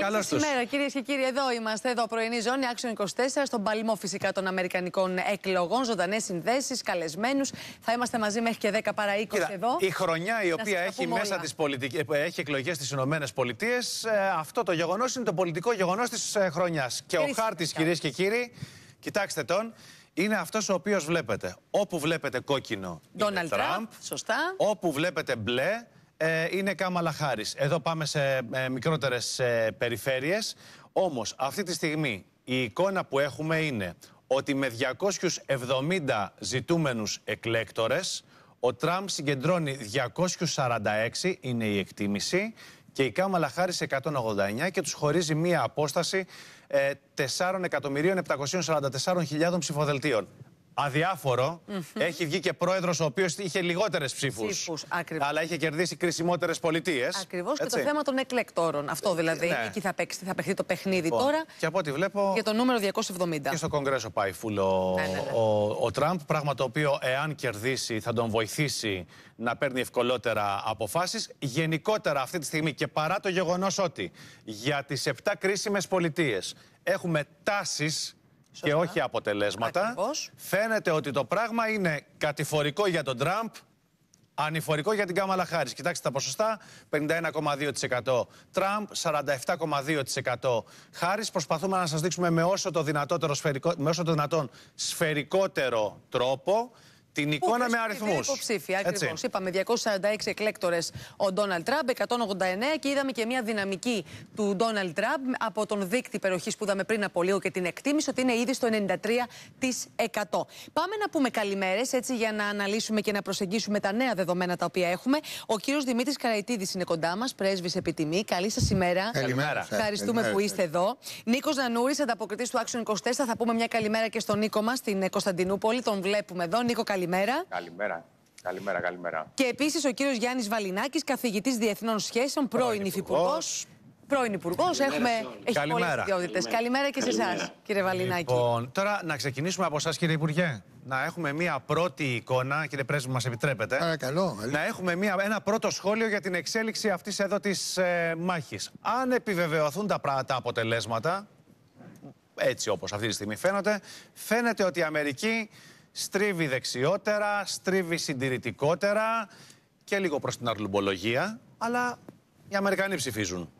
Καλημέρα, κυρίες και κύριοι. Εδώ είμαστε, εδώ πρωινή ζώνη, Action 24, στον παλμό φυσικά των Αμερικανικών εκλογών. Ζωντανές συνδέσεις, καλεσμένους. Θα είμαστε μαζί μέχρι και 10 παρά 20 Κοίτα, εδώ. Η χρονιά η οποία έχει μέσα όλα. τις πολιτικές, έχει εκλογές στις Ηνωμένες Πολιτείες, αυτό το γεγονός είναι το πολιτικό γεγονός της ε, χρονιάς. Και ο Κρίσιμο, χάρτης, φυσικά. κυρίες και κύριοι, κοιτάξτε τον, είναι αυτός ο οποίος βλέπετε. Όπου βλέπετε κόκκινο, είναι Ντόναλντ Τραμπ. Σωστά. Όπου βλέπετε μπλε ε, είναι Κάμαλα Χάρης. Εδώ πάμε σε ε, μικρότερες ε, περιφέρειες. Όμως αυτή τη στιγμή η εικόνα που έχουμε είναι ότι με 270 ζητούμενους εκλέκτορες ο Τραμπ συγκεντρώνει 246, είναι η εκτίμηση, και η Κάμαλα Χάρης 189 και τους χωρίζει μία απόσταση ε, 4.744.000 ψηφοδελτίων. Αδιάφορο, έχει βγει και πρόεδρος ο οποίος είχε λιγότερες ψήφους. Ψήφους, ακριβώς. Αλλά είχε κερδίσει κρισιμότερες πολιτείες. Ακριβώς και το θέμα των εκλεκτόρων. Αυτό δηλαδή. Ναι. Εκεί θα, παίξει, θα παιχθεί το παιχνίδι τώρα Και από ό,τι βλέπω. για το νούμερο 270. Και στο Κογκρέσο πάει φουλ ο, Ναι, ναι, ναι. ο, ο Τραμπ. Πράγμα το οποίο, εάν κερδίσει, θα τον βοηθήσει να παίρνει ευκολότερα αποφάσεις. Γενικότερα, αυτή τη στιγμή και παρά το γεγονός ότι για τις 7 κρίσιμες πολιτείες έχουμε τάσεις και όχι αποτελέσματα, Ακριβώς. φαίνεται ότι το πράγμα είναι κατηφορικό για τον Τραμπ, Ανηφορικό για την Κάμαλα Χάρης. Κοιτάξτε τα ποσοστά. 51,2% Τραμπ, 47,2% Χάρης. Προσπαθούμε να σας δείξουμε με όσο το, δυνατότερο σφαιρικό, με όσο το δυνατόν σφαιρικότερο τρόπο την εικόνα με αριθμούς. Υποψήφια, ακριβώς. Είπαμε 246 εκλέκτορες ο Ντόναλτ Τραμπ, 189 και είδαμε και μια δυναμική του Ντόναλτ Τραμπ από τον δείκτη υπεροχή που είδαμε πριν από λίγο και την εκτίμηση ότι είναι ήδη στο 93%. Πάμε να πούμε καλημέρες έτσι για να αναλύσουμε και να προσεγγίσουμε τα νέα δεδομένα τα οποία έχουμε. Ο κύριος Δημήτρης Καραϊτίδης είναι κοντά μας, πρέσβης επιτιμή. Καλή σας ημέρα. Καλημέρα. σας. Ευχαριστούμε Καλημέρα που σας. είστε εδώ. Νίκος Νανούρης, ανταποκριτής του Action 24. Θα πούμε μια καλημέρα και στον Νίκο μας στην Κωνσταντινούπολη. Τον βλέπουμε εδώ. Νίκο, καλημέρα. Καλημέρα. Καλημέρα, καλημέρα. Και επίσης ο κύριος Γιάννης Βαλινάκης, καθηγητής Διεθνών Σχέσεων, πρώην υφυπουργός. Πρώην υπουργός. Έχουμε. Έχει πολλέ Καλημέρα. ιδιότητες. Καλημέρα και σε εσάς, κύριε Βαλινάκη. Λοιπόν, τώρα να ξεκινήσουμε από εσάς, κύριε Υπουργέ. Να έχουμε μία πρώτη εικόνα, κύριε Πρέσβη, μας επιτρέπετε. Παρακαλώ. Να έχουμε μία, ένα πρώτο σχόλιο για την εξέλιξη αυτής εδώ της ε, μάχης. Αν επιβεβαιωθούν τα, πρά- τα αποτελέσματα, έτσι όπως αυτή τη στιγμή φαίνονται, φαίνεται ότι η Αμερική στρίβει δεξιότερα, στρίβει συντηρητικότερα και λίγο προς την αρλουμπολογία, αλλά οι Αμερικανοί ψηφίζουν.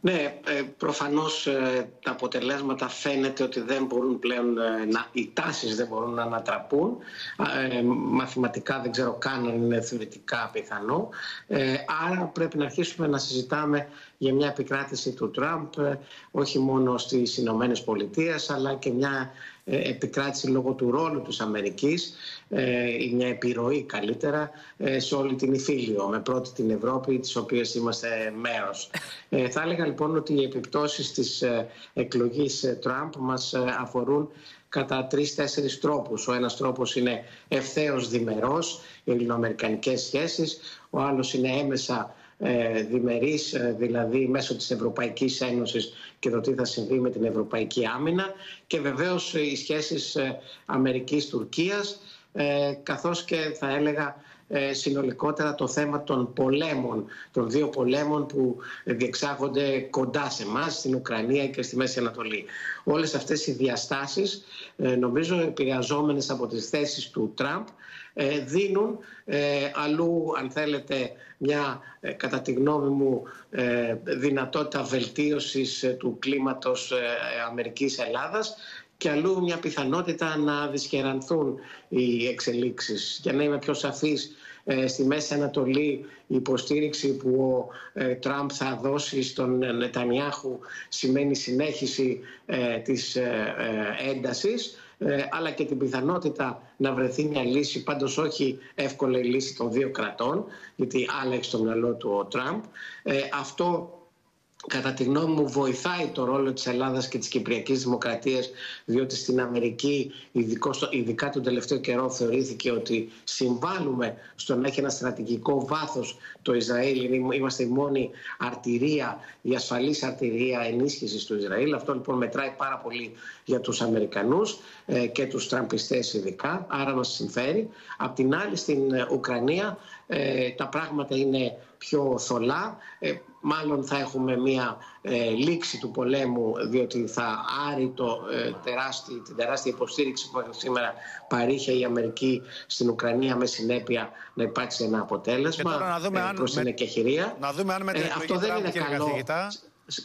Ναι, ε, προφανώς ε, τα αποτελέσματα φαίνεται ότι δεν μπορούν πλέον ε, να, οι τάσεις δεν μπορούν να ανατραπούν. Α, ε, μαθηματικά δεν ξέρω καν αν είναι θεωρητικά πιθανό. Ε, άρα πρέπει να αρχίσουμε να συζητάμε για μια επικράτηση του Τραμπ ε, όχι μόνο στις Ηνωμένες Πολιτείες, αλλά και μια ε, επικράτηση λόγω του ρόλου της Αμερικής ε, ή μια επιρροή καλύτερα ε, σε όλη την Ιφίλιο με πρώτη την Ευρώπη της οποίας είμαστε μέρος. Ε, θα έλεγα λοιπόν ότι οι επιπτώσεις της ε, εκλογής ε, Τραμπ μας ε, αφορούν κατά τρεις-τέσσερις τρόπους. Ο ένας τρόπος είναι ευθέως διμερός, οι ελληνοαμερικανικές σχέσεις. Ο άλλος είναι έμεσα ε, διμερής, ε, δηλαδή μέσω της Ευρωπαϊκής Ένωσης και το τι θα συμβεί με την Ευρωπαϊκή Άμυνα και βεβαίως ε, οι σχέσεις ε, Αμερικής-Τουρκίας ε, καθώς και θα έλεγα ε, συνολικότερα το θέμα των πολέμων, των δύο πολέμων που διεξάγονται κοντά σε εμά στην Ουκρανία και στη Μέση Ανατολή. Όλες αυτές οι διαστάσεις ε, νομίζω επηρεαζόμενες από τις θέσεις του Τραμπ ε, δίνουν ε, αλλού αν θέλετε μια ε, κατά τη γνώμη μου ε, δυνατότητα βελτίωσης ε, του κλίματος ε, Αμερικής-Ελλάδας και αλλού μια πιθανότητα να δυσκερανθούν οι εξελίξεις. Για να είμαι πιο σαφής, ε, στη Μέση Ανατολή η υποστήριξη που ο ε, Τραμπ θα δώσει στον Νετανιάχου σημαίνει συνέχιση ε, της ε, ε, έντασης ε, αλλά και την πιθανότητα να βρεθεί μια λύση, πάντως όχι εύκολη λύση των δύο κρατών, γιατί άλλα έχει στο μυαλό του ο Τραμπ. Ε, αυτό κατά τη γνώμη μου βοηθάει το ρόλο της Ελλάδας και της Κυπριακής Δημοκρατίας διότι στην Αμερική ειδικό στο- ειδικά τον τελευταίο καιρό θεωρήθηκε ότι συμβάλλουμε στο να έχει ένα στρατηγικό βάθος το Ισραήλ. Είναι- είμαστε η μόνη αρτηρία, η ασφαλής αρτηρία ενίσχυσης του Ισραήλ. Αυτό λοιπόν μετράει πάρα πολύ για τους Αμερικανούς ε, και τους τραμπιστές ειδικά. Άρα μας συμφέρει. Απ' την άλλη στην ε, Ουκρανία ε, τα πράγματα είναι πιο θολά. Ε, μάλλον θα έχουμε μια ε, λήξη του πολέμου διότι θα άρει το, ε, τεράστι, την τεράστια υποστήριξη που σήμερα παρήχε η Αμερική στην Ουκρανία με συνέπεια να υπάρξει ένα αποτέλεσμα και να δούμε ε, αν προς την εκεχηρία. Να δούμε αν με την ε, αυτό δεν είναι καλό. Καθηγητά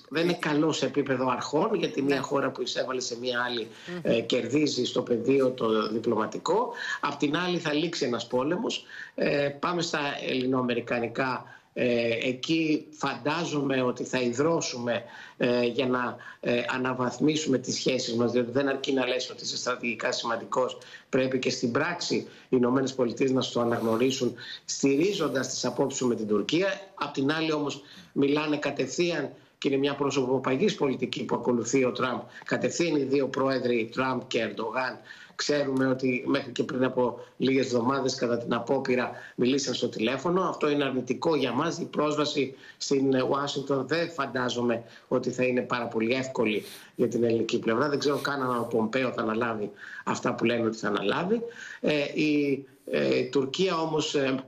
δεν είναι καλό σε επίπεδο αρχών, γιατί μια ναι. χώρα που εισέβαλε σε μια άλλη ε, κερδίζει στο πεδίο το διπλωματικό. Απ' την άλλη θα λήξει ένας πόλεμος. Ε, πάμε στα ελληνοαμερικανικά. Ε, εκεί φαντάζομαι ότι θα ιδρώσουμε ε, για να ε, αναβαθμίσουμε τις σχέσεις μας διότι δεν αρκεί να λες ότι είσαι στρατηγικά σημαντικός πρέπει και στην πράξη οι Ηνωμένες Πολιτείες να στο αναγνωρίσουν στηρίζοντας τις απόψεις με την Τουρκία απ' την άλλη όμως μιλάνε κατευθείαν και είναι μια προσωποπαγής πολιτική που ακολουθεί ο Τραμπ. Κατευθείαν οι δύο πρόεδροι, Τραμπ και Ερντογάν, ξέρουμε ότι μέχρι και πριν από λίγες εβδομάδες, κατά την απόπειρα, μιλήσαν στο τηλέφωνο. Αυτό είναι αρνητικό για μας. Η πρόσβαση στην Ουάσιγκτον δεν φαντάζομαι ότι θα είναι πάρα πολύ εύκολη για την ελληνική πλευρά. Δεν ξέρω καν αν ο Πομπέο θα αναλάβει αυτά που λένε ότι θα αναλάβει. Ε, η ε, Τουρκία όμως ε,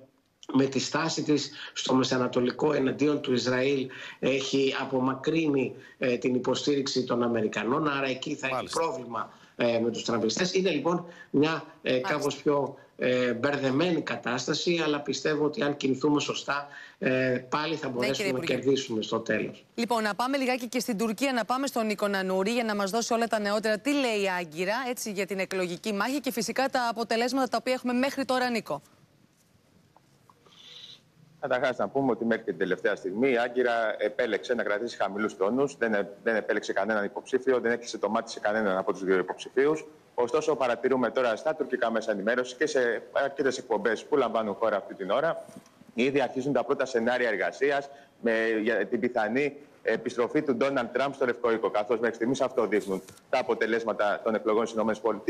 με τη στάση της στο Μεσανατολικό εναντίον του Ισραήλ έχει απομακρύνει ε, την υποστήριξη των Αμερικανών άρα εκεί θα έχει πρόβλημα ε, με τους τραμπιστές. Είναι λοιπόν μια ε, κάπως πιο ε, μπερδεμένη κατάσταση αλλά πιστεύω ότι αν κινηθούμε σωστά ε, πάλι θα ναι, μπορέσουμε να κερδίσουμε στο τέλος. Λοιπόν, να πάμε λιγάκι και στην Τουρκία, να πάμε στον Νίκο Νανούρη για να μας δώσει όλα τα νεότερα. Τι λέει η Άγκυρα έτσι, για την εκλογική μάχη και φυσικά τα αποτελέσματα τα οποία έχουμε μέχρι τώρα, Νίκο. Καταρχάς, να πούμε ότι μέχρι την τελευταία στιγμή η Άγκυρα επέλεξε να κρατήσει χαμηλούς τόνους. Δεν, ε, δεν επέλεξε κανέναν υποψήφιο, δεν έκλεισε το μάτι σε κανέναν από τους δύο υποψηφίους. Ωστόσο, παρατηρούμε τώρα στα τουρκικά μέσα ενημέρωση και σε αρκετές εκπομπές που λαμβάνουν χώρα αυτή την ώρα, ήδη αρχίζουν τα πρώτα σενάρια εργασίας για την πιθανή επιστροφή του Ντόναλντ Τραμπ στο Λευκό Οίκο. Καθώς μέχρι στιγμής αυτό δείχνουν τα αποτελέσματα των εκλογών στις ΗΠΑ.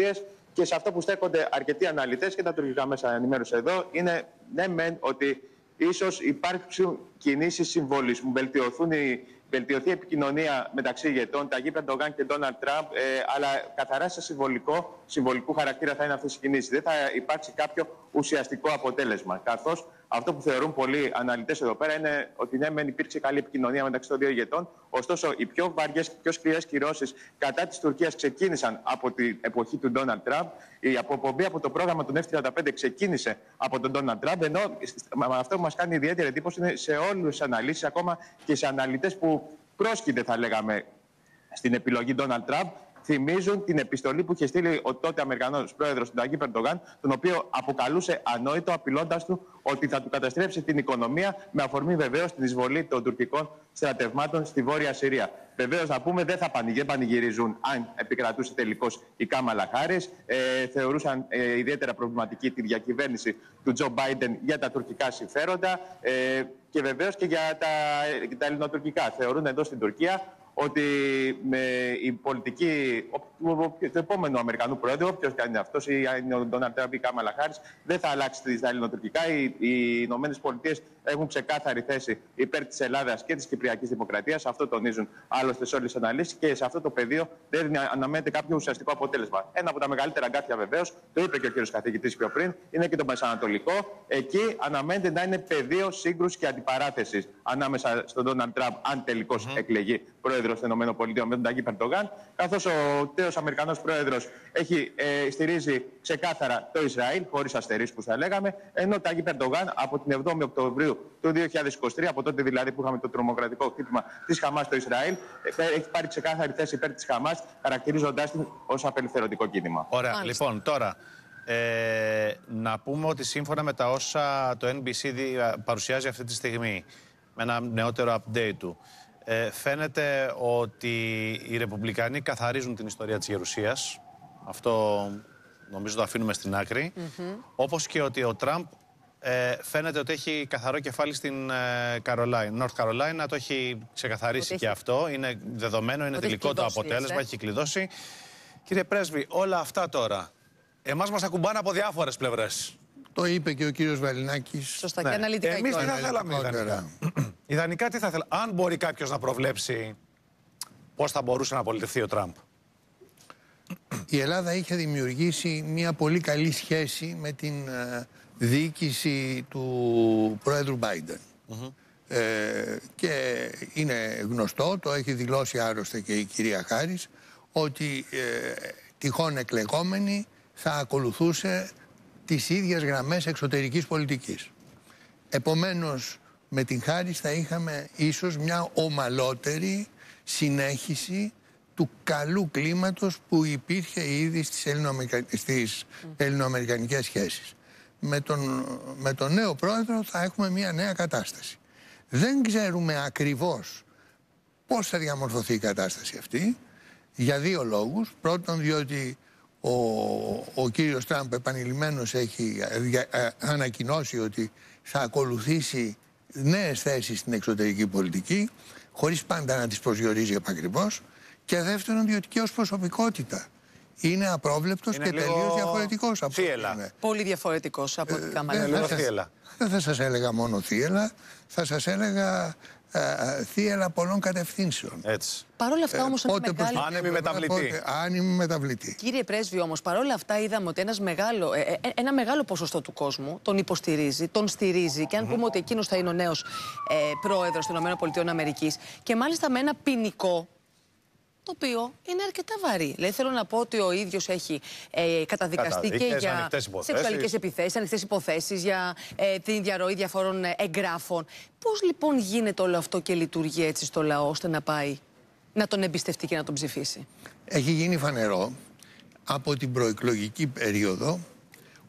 Και σε αυτό που στέκονται αρκετοί αναλυτές και τα τουρκικά μέσα ενημέρωση εδώ είναι ναι, μεν ότι ίσως υπάρξουν κινήσεις συμβολισμού, βελτιωθούν οι, βελτιωθεί η επικοινωνία μεταξύ ηγετών, τα γήπεδα Ντογκάν και Ντόναλτ Τραμπ, ε, αλλά καθαρά σε συμβολικό, συμβολικού χαρακτήρα θα είναι αυτές οι κινήσεις. Δεν θα υπάρξει κάποιο ουσιαστικό αποτέλεσμα. Καθώς αυτό που θεωρούν πολλοί αναλυτές εδώ πέρα είναι ότι ναι, μεν υπήρξε καλή επικοινωνία μεταξύ των δύο ηγετών. Ωστόσο, οι πιο βαριές και πιο σκληρές κυρώσεις κατά της Τουρκίας ξεκίνησαν από την εποχή του Ντόναλτ Τραμπ. Η αποπομπή από το πρόγραμμα του F-35 ξεκίνησε από τον Ντόναλτ Τραμπ. Ενώ αυτό που μας κάνει ιδιαίτερη εντύπωση είναι σε όλους του αναλύσεις, ακόμα και σε αναλυτές που πρόσκειται, θα λέγαμε, στην επιλογή Ντόναλτ Τραμπ, θυμίζουν την επιστολή που είχε στείλει ο τότε Αμερικανός πρόεδρος του Νταγκή Περντογάν, τον οποίο αποκαλούσε ανόητο, απειλώντας του ότι θα του καταστρέψει την οικονομία, με αφορμή βεβαίως την εισβολή των τουρκικών στρατευμάτων στη Βόρεια Συρία. Βεβαίως, να πούμε, δεν θα πανηγυρίζουν αν επικρατούσε τελικώς η Κάμαλα Χάρη. Ε, θεωρούσαν ε, ιδιαίτερα προβληματική τη διακυβέρνηση του Τζο Μπάιντεν για τα τουρκικά συμφέροντα ε, και βεβαίως και για τα, τα ελληνοτουρκικά. Θεωρούν εδώ στην Τουρκία ότι με η πολιτική του επόμενου Αμερικανού Πρόεδρου, όποιος και αν είναι αυτός, ή αν είναι ο Ντόναλτ Τραμπ ή Κάμαλα Χάρη, δεν θα αλλάξει τα ελληνοτουρκικά. Οι, οι Ηνωμένες Πολιτείες έχουν ξεκάθαρη θέση υπέρ της Ελλάδας και της Κυπριακής Δημοκρατίας. Αυτό τονίζουν άλλωστε σε όλες τις αναλύσεις και σε αυτό το πεδίο δεν αναμένεται κάποιο ουσιαστικό αποτέλεσμα. Ένα από τα μεγαλύτερα αγκάθια βεβαίως, το είπε και ο κ. καθηγητής πιο πριν, είναι και το Μεσανατολικό. Εκεί αναμένεται να είναι πεδίο σύγκρουσης και αντιπαράθεσης ανάμεσα στον Ντόναλτ Τραμπ, αν τελικώς mm. εκλεγεί πρόεδρος των ΗΠΑ με τον Τάκη Περντογάν, καθώς ο τέος Αμερικανός πρόεδρος ε, στηρίζει ξεκάθαρα το Ισραήλ, χωρίς αστερίσκους θα λέγαμε, ενώ ο Τάκη Περντογάν από την 7η Οκτωβρίου του 2023, από τότε δηλαδή που είχαμε το τρομοκρατικό χτύπημα της Χαμάς στο Ισραήλ, ε, έχει πάρει ξεκάθαρη θέση υπέρ της Χαμάς, χαρακτηρίζοντάς την ως απελευθερωτικό κίνημα. Ωραία. Λοιπόν, τώρα ε, να πούμε ότι σύμφωνα με τα όσα το NBC παρουσιάζει αυτή τη στιγμή, με ένα νεότερο update του, ε, φαίνεται ότι οι Ρεπουμπλικανοί καθαρίζουν την ιστορία της Γερουσίας. Αυτό νομίζω το αφήνουμε στην άκρη. Mm Όπως και ότι ο Τραμπ ε, φαίνεται ότι έχει καθαρό κεφάλι στην ε, Καρολάιν. North Carolina το έχει ξεκαθαρίσει και αυτό. Είναι δεδομένο, είναι τελικό το αποτέλεσμα, έχει κλειδώσει. Κύριε Πρέσβη, όλα αυτά τώρα, εμάς μας ακουμπάνε από διάφορες πλευρές. Το είπε και ο κύριος Βαλινάκης. Σωστά ναι. και αναλυτικά. Εμείς τι θα θέλαμε ιδανικά. ιδανικά τι θα θέλαμε. Αν μπορεί κάποιος να προβλέψει πώς θα μπορούσε να πολιτευτεί ο Τραμπ. Η Ελλάδα είχε δημιουργήσει μια πολύ καλή σχέση με την ε, διοίκηση του πρόεδρου Biden. Ε, και είναι γνωστό, το έχει δηλώσει άρρωστα και η κυρία Χάρης, ότι ε, τυχόν εκλεγόμενη θα ακολουθούσε τις ίδιες γραμμές εξωτερικής πολιτικής. Επομένως, με την χάρη θα είχαμε ίσως μια ομαλότερη συνέχιση του καλού κλίματος που υπήρχε ήδη στις, Ελληνοαμερικα... στις ελληνοαμερικανικές σχέσεις. Με τον, με τον νέο πρόεδρο θα έχουμε μια νέα κατάσταση. Δεν ξέρουμε ακριβώς πώς θα διαμορφωθεί η κατάσταση αυτή για δύο λόγους. Πρώτον διότι ο, ο κύριος Τραμπ επανειλημμένος έχει ε, ανακοινώσει ότι θα ακολουθήσει νέες θέσεις στην εξωτερική πολιτική χωρίς πάντα να τις προσδιορίζει επακριβώς και δεύτερον διότι και ως προσωπικότητα είναι απρόβλεπτος και τελείως διαφορετικός από θύελα. Πολύ διαφορετικός από ό,τι ε, δεν, θα δεν θα σας έλεγα μόνο θύελα, θα σας έλεγα ε, θύελα πολλών κατευθύνσεων. Έτσι. Παρ' όλα αυτά όμως... Πότε μεγάλη... Άνεμη μεταβλητή. Άνεμη μεταβλητή. Κύριε Πρέσβη όμως, παρόλα αυτά είδαμε ότι ένας μεγάλο, ε, ε, ένα μεγάλο ποσοστό του κόσμου τον υποστηρίζει, τον στηρίζει και αν πούμε ότι εκείνος θα είναι ο νέος ε, πρόεδρος των ΗΠΑ και μάλιστα με ένα ποινικό το οποίο είναι αρκετά βαρύ. Δηλαδή, θέλω να πω ότι ο ίδιος έχει ε, καταδικαστεί και για σεξουαλικές επιθέσεις, ανοιχτές υποθέσεις, για ε, την διαρροή διαφόρων ε, εγγράφων. Πώς λοιπόν γίνεται όλο αυτό και λειτουργεί έτσι στο λαό, ώστε να πάει να τον εμπιστευτεί και να τον ψηφίσει; Έχει γίνει φανερό από την προεκλογική περίοδο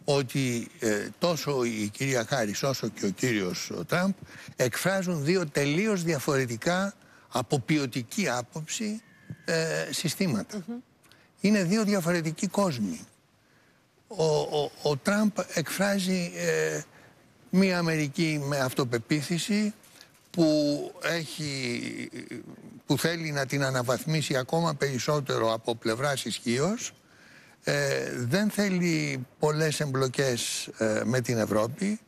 ότι ε, τόσο η κυρία Χάρης όσο και ο κύριος Τραμπ εκφράζουν δύο τελείως διαφορετικά από ποιοτική άποψη ε, συστηματα Είναι δύο διαφορετικοί κόσμοι. Ο, ο, ο Τραμπ εκφράζει ε, μία Αμερική με αυτοπεποίθηση που, έχει, που θέλει να την αναβαθμίσει ακόμα περισσότερο από πλευράς ισχύως. Ε, δεν θέλει πολλές εμπλοκές ε, με την Ευρώπη.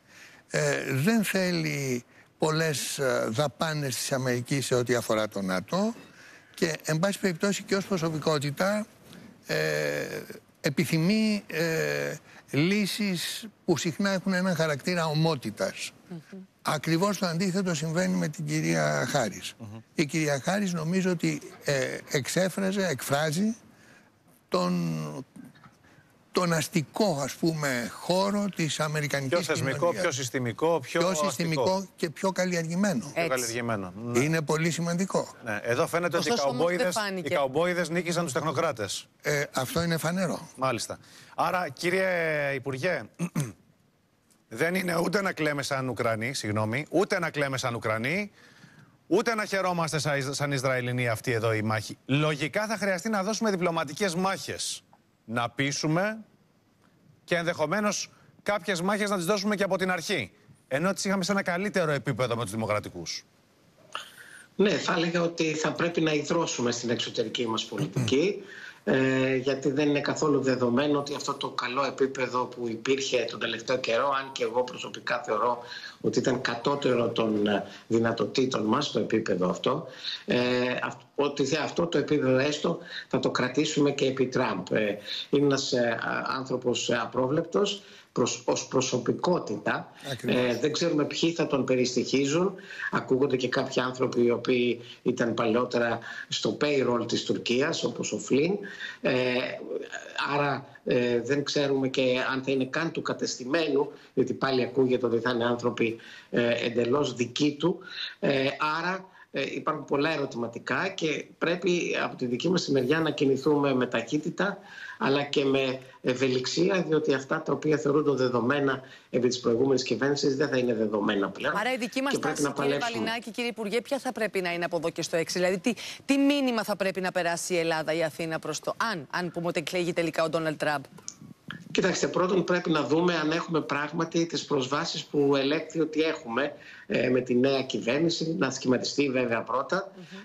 δεν θέλει πολλές δαπάνες της Αμερικής σε ό,τι αφορά το ΝΑΤΟ και εν πάση περιπτώσει και ως προσωπικότητα ε, επιθυμεί ε, λύσεις που συχνά έχουν έναν χαρακτήρα ομότητας. Mm-hmm. Ακριβώς το αντίθετο συμβαίνει με την κυρία Χάρης. Η κυρία Χάρης νομίζω ότι ε, εξέφραζε, εκφράζει τον τον αστικό ας πούμε χώρο της Αμερικανικής Πιο θεσμικό, πιο συστημικό, πιο, πιο συστημικό και πιο καλλιεργημένο. Πιο καλλιεργημένο. Ναι. Είναι πολύ σημαντικό. Ναι. Εδώ φαίνεται ότι οι καουμπόιδες, νίκησαν τους τεχνοκράτες. Ε, αυτό είναι φανερό. Μάλιστα. Άρα κύριε Υπουργέ, δεν είναι ούτε να κλαίμε σαν Ουκρανοί, συγγνώμη, ούτε να κλαίμε σαν Ουκρανοί, ούτε να χαιρόμαστε σαν Ισραηλινοί αυτή εδώ η μάχη. Λογικά θα χρειαστεί να δώσουμε διπλωματικές μάχες να πείσουμε και ενδεχομένως κάποιες μάχες να τις δώσουμε και από την αρχή. Ενώ τι είχαμε σε ένα καλύτερο επίπεδο με τους δημοκρατικούς. Ναι, θα έλεγα ότι θα πρέπει να ιδρώσουμε στην εξωτερική μας πολιτική ε, γιατί δεν είναι καθόλου δεδομένο ότι αυτό το καλό επίπεδο που υπήρχε τον τελευταίο καιρό, αν και εγώ προσωπικά θεωρώ ότι ήταν κατώτερο των ε, δυνατοτήτων μας το επίπεδο αυτό, ε, ότι αυτό το επίπεδο έστω θα το κρατήσουμε και επί Τραμπ. Ε, είναι ένας ε, άνθρωπος απρόβλεπτος, προς, ως προσωπικότητα. Ε, δεν ξέρουμε ποιοι θα τον περιστοιχίζουν. Ακούγονται και κάποιοι άνθρωποι οι οποίοι ήταν παλιότερα στο payroll της Τουρκίας, όπως ο Φλίν. Ε, άρα ε, δεν ξέρουμε και αν θα είναι καν του κατεστημένου, γιατί πάλι ακούγεται ότι θα είναι άνθρωποι ε, εντελώς δικοί του. Ε, άρα ε, υπάρχουν πολλά ερωτηματικά και πρέπει από τη δική μας μεριά να κινηθούμε με ταχύτητα αλλά και με ευελιξία διότι αυτά τα οποία θεωρούνται δεδομένα επί της προηγούμενης κυβέρνησης δεν θα είναι δεδομένα πλέον. Άρα η δική μας τάση κύριε Βαλινάκη, κύριε Υπουργέ, ποια θα πρέπει να είναι από εδώ και στο έξι; Δηλαδή τι, τι μήνυμα θα πρέπει να περάσει η Ελλάδα, η Αθήνα προς το αν, αν πούμε ότι εκλέγει τελικά ο Ντόναλτ Τραμπ; Κοιτάξτε, πρώτον πρέπει να δούμε αν έχουμε πράγματι τις προσβάσεις που ελέγχθη ότι έχουμε ε, με τη νέα κυβέρνηση, να σχηματιστεί βέβαια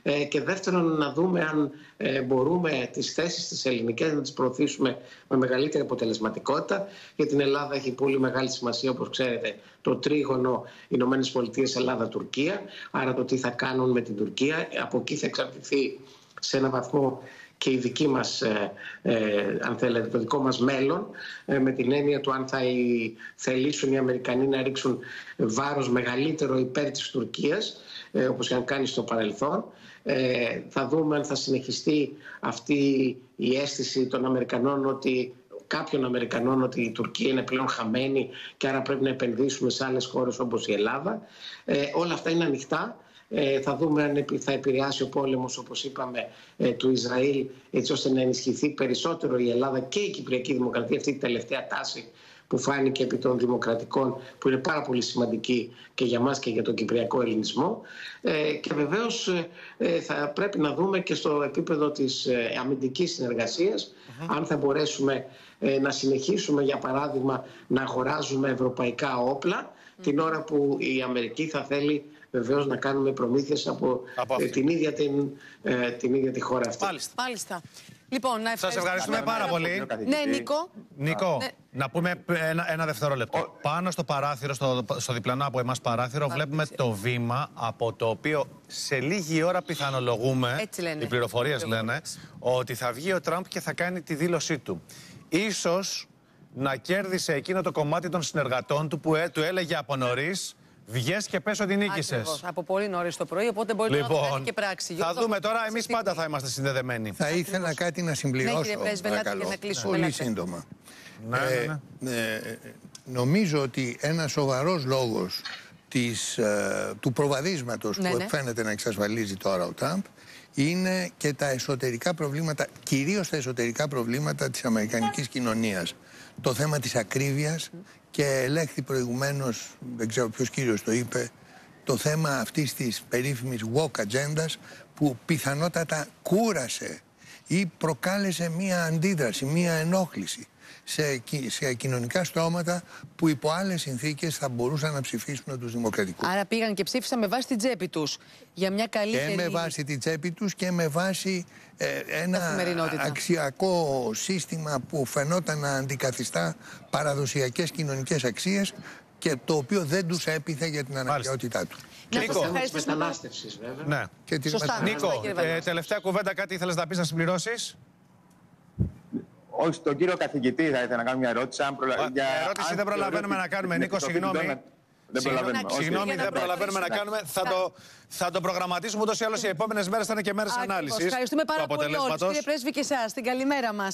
ε, και δεύτερον να δούμε αν ε, μπορούμε τις θέσεις της ελληνικές να τις προωθήσουμε με μεγαλύτερη αποτελεσματικότητα. Για την Ελλάδα έχει πολύ μεγάλη σημασία, όπως ξέρετε, το τρίγωνο Ηνωμένες Πολιτείες Ελλάδα-Τουρκία, άρα το τι θα κάνουν με την Τουρκία. Από εκεί θα εξαρτηθεί σε έναν βαθμό και η δική μας, ε, ε, αν θέλετε, το δικό μας μέλλον ε, με την έννοια του αν θα θελήσουν οι Αμερικανοί να ρίξουν βάρος μεγαλύτερο υπέρ της Τουρκίας ε, όπως είχαν κάνει στο παρελθόν. Ε, θα δούμε αν θα συνεχιστεί αυτή η αίσθηση των Αμερικανών ότι κάποιων Αμερικανών ότι η Τουρκία είναι πλέον χαμένη και άρα πρέπει να επενδύσουμε σε άλλες χώρες όπως η Ελλάδα. Ε, όλα αυτά είναι ανοιχτά. Ε, θα δούμε αν θα επηρεάσει ο πόλεμος, όπως είπαμε, ε, του Ισραήλ, έτσι ώστε να ενισχυθεί περισσότερο η Ελλάδα και η Κυπριακή Δημοκρατία, αυτή η τελευταία τάση που φάνηκε επί των δημοκρατικών, που είναι πάρα πολύ σημαντική και για μας και για τον κυπριακό ελληνισμό. Ε, και βεβαίως ε, θα πρέπει να δούμε και στο επίπεδο της ε, αμυντικής αν θα μπορέσουμε να συνεχίσουμε, για παράδειγμα, να αγοράζουμε ευρωπαϊκά όπλα, την ώρα που η Αμερική θα θέλει βεβαίως να κάνουμε προμήθειες από, από την, ίδια την, την ίδια τη χώρα αυτή. Μάλιστα. Λοιπόν, να Σας ευχαριστούμε πάρα πολύ. Ναι, Νίκο. Νίκο, ναι. να πούμε ένα, ένα δευτερόλεπτο. Πάνω στο παράθυρο, στο, στο διπλανό από εμάς παράθυρο, βλέπουμε το βήμα από το οποίο σε λίγη ώρα πιθανολογούμε. Έτσι λένε. Οι πληροφορίες λένε ότι θα βγει ο Τραμπ και θα κάνει τη δήλωσή του. Ίσως να κέρδισε εκείνο το κομμάτι των συνεργατών του που ε, του έλεγε από νωρίς Βγες και πες ότι νίκησες. Από πολύ νωρίς το πρωί, οπότε μπορεί λοιπόν, να το κάνει και πράξη. Θα δούμε τώρα, εμείς πάντα θα είμαστε συνδεδεμένοι. Θα ήθελα κάτι να συμπληρώσω. Ναι, κύριε Πρέσβελα, να κλείσουμε. Πολύ σύντομα. Ναι, ε, ναι, ναι. Ε, νομίζω ότι ένας σοβαρός λόγος ε, του προβαδίσματος ναι, που ναι. φαίνεται να εξασφαλίζει τώρα ο Τραμπ είναι και τα εσωτερικά προβλήματα, κυρίως τα εσωτερικά προβλήματα της Αμερικανικής κοινωνίας. Το θέμα της ακρίβειας και ελέγχθη προηγουμένως, δεν ξέρω ποιος κύριος το είπε, το θέμα αυτής της περίφημης walk agenda που πιθανότατα κούρασε ή προκάλεσε μία αντίδραση, μία ενόχληση σε, σε κοινωνικά στρώματα που υπό άλλες συνθήκες θα μπορούσαν να ψηφίσουν τους δημοκρατικούς. Άρα πήγαν και ψήφισαν με βάση την τσέπη τους για μια καλύτερη. Και με βάση την τσέπη τους και με βάση ε, ένα αξιακό σύστημα που φαινόταν να αντικαθιστά παραδοσιακές κοινωνικές αξίες και το οποίο δεν τους έπιθε για την αναγκαιότητά τους. Νίκο, τη μετανάστευση, βέβαια. Ναι. Και τη Σωστά, Νίκο, ε, τελευταία κουβέντα, κάτι ήθελες να πεις να συμπληρώσεις; Όχι, στον κύριο καθηγητή θα ήθελα να κάνω μια ερώτηση. Αν προλα... για... ερώτηση δεν προλαβαίνουμε να κάνουμε. Νίκο, συγγνώμη. Δεν προλαβαίνουμε. Συγγνώμη, δεν προλαβαίνουμε να κάνουμε. Θα το, θα το προγραμματίσουμε ούτως ή άλλως οι επόμενες μέρες θα είναι και μέρες ανάλυσης. Ευχαριστούμε πάρα πολύ όλους. Κύριε Πρέσβη και εσάς. Την καλημέρα μας.